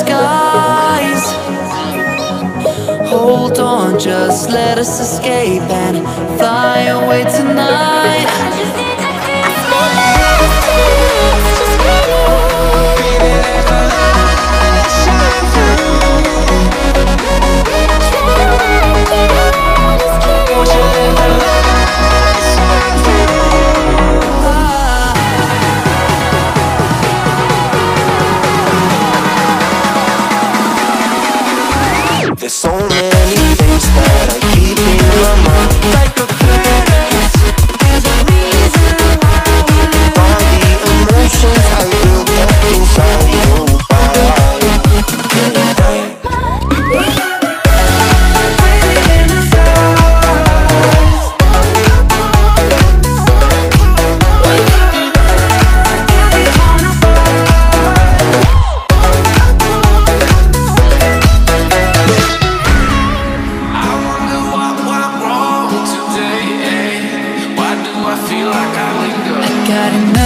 skies. Hold on, just let us escape and fly away tonight. I know